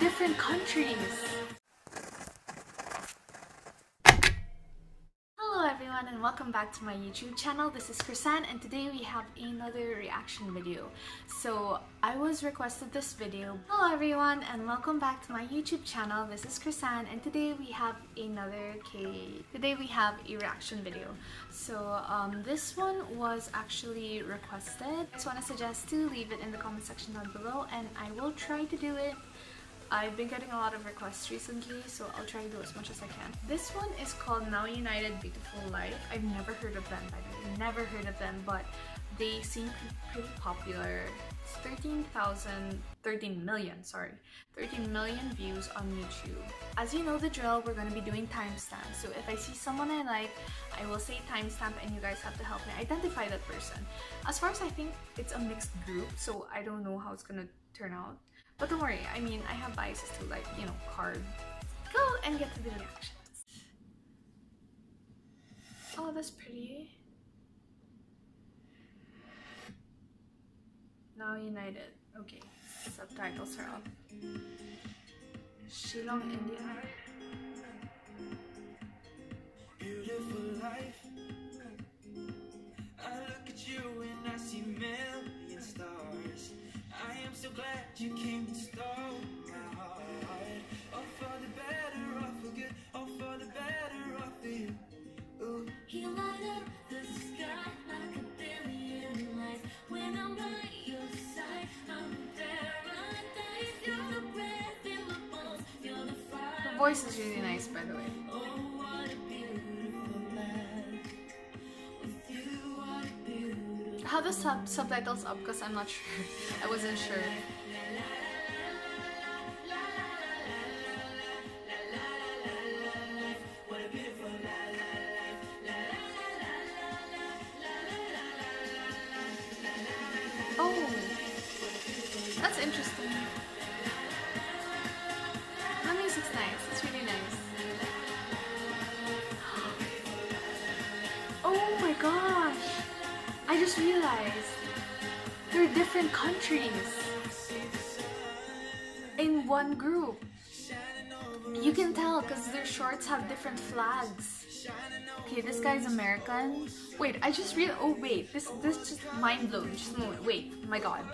Different countries. Hello everyone and welcome back to my YouTube channel. This is Krisan and today we have another reaction video. So I was requested this video. Hello everyone and welcome back to my YouTube channel. This is Krisan and today we have another K. Today we have a reaction video. So um, this one was actually requested. I want to suggest to leave it in the comment section down below and I will try to do it I've been getting a lot of requests recently, so I'll try to do as much as I can. This one is called Now United Beautiful Life. I've never heard of them, by the way. Never heard of them, but they seem pretty popular. It's 13,000, 13 million, sorry. 13 million views on YouTube. As you know the drill, we're to be doing timestamps. So if I see someone I like, I will say timestamp and you guys have to help me identify that person. As far as I think, it's a mixed group, so I don't know how it's to turn out. But don't worry, I mean, I have biases to like, you know, card. Go and get to the reactions. Oh, that's pretty. Now United. Okay, subtitles are up. Shillong, India. Beautiful life. Glad you came to stole my heart. Oh, for the better, or for good, oh, for the better, or for you. Ooh. You light up the sky like a billion lights. When I'm by your side, I'm paradise. You're the breath in my bones, you're the fire. The voice is really nice, by the way. Oh, the sub subtitles up because I'm not sure. I wasn't sure. Oh, that's interesting. Just realized they're different countries in one group. You can tell because their shorts have different flags. Okay, this guy's American. Wait, I just read. Oh wait, this this just mind blown. Just a moment. Wait, my God.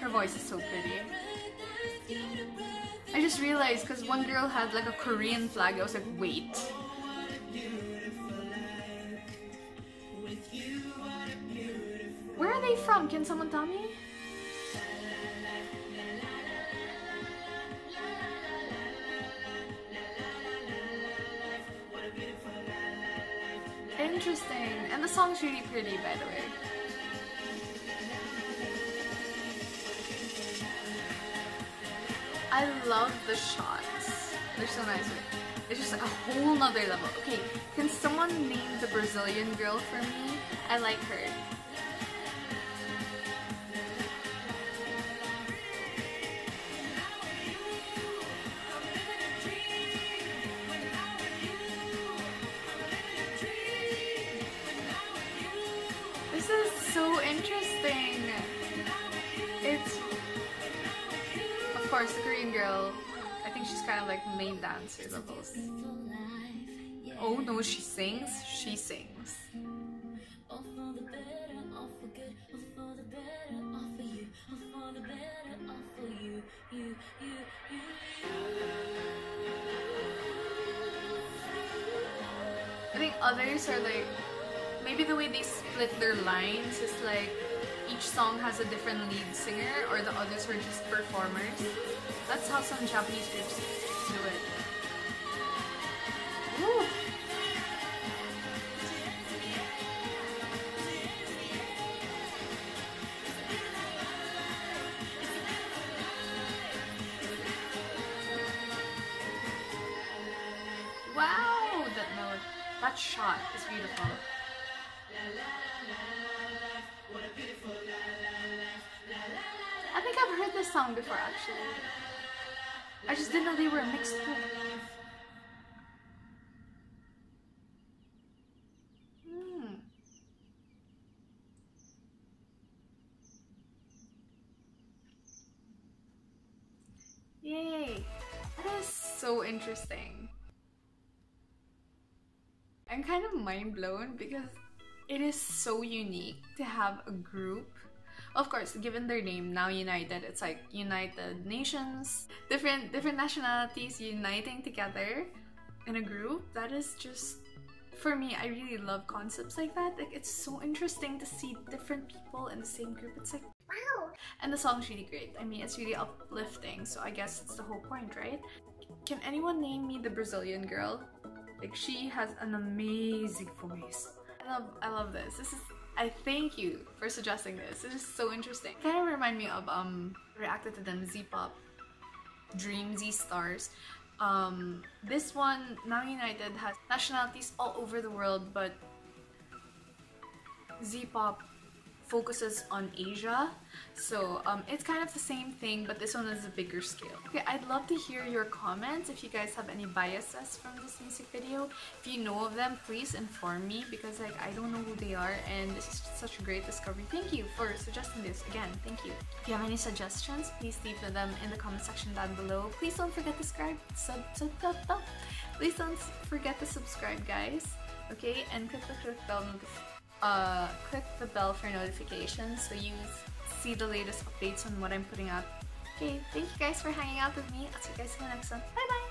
Her voice is so pretty. I just realized because one girl had like a Korean flag. I was like, wait. Where are they from? Can someone tell me? Interesting. And the song's really pretty, by the way. I love the shots. They're so nice. It's just like a whole nother level. Okay, can someone name the Brazilian girl for me? I like her. This is so interesting. Course the Korean girl. I think she's kind of like main dancer levels. Oh no, she sings. She sings. I think others are like maybe the way they split their lines is like each song has a different lead singer or the others were just performers. That's how some Japanese groups do it. Woo. Wow, that note, that shot is beautiful. I think I've heard this song before, actually. I just didn't know they were a mixed group. Mm. Yay! That is so interesting. I'm kind of mind blown because it is so unique to have a group. Of course, given their name, now United, it's like United Nations, different different nationalities uniting together in a group. That is just for me, I really love concepts like that. Like it's so interesting to see different people in the same group. It's like wow. And the song's really great. I mean, it's really uplifting. So I guess it's the whole point, right? Can anyone name me the Brazilian girl? Like she has an amazing voice. I love I love this. This is I thank you for suggesting this. This is so interesting. Kind of remind me of um reacted to them Z-pop Dream Z Stars. Um, this one, Now United, has nationalities all over the world, but Z-pop focuses on Asia. So um, it's kind of the same thing, but this one is a bigger scale. Okay, I'd love to hear your comments if you guys have any biases from this music video. If you know of them, please inform me because like I don't know who they are and this is such a great discovery. Thank you for suggesting this. Again, thank you. If you have any suggestions, please leave them in the comment section down below. Please don't forget to subscribe. Sub. Please don't forget to subscribe, guys. Okay, and click the bell notification uh, click the bell for notifications so you see the latest updates on what I'm putting out. Okay, thank you guys for hanging out with me. I'll see you guys in the next one. Bye bye!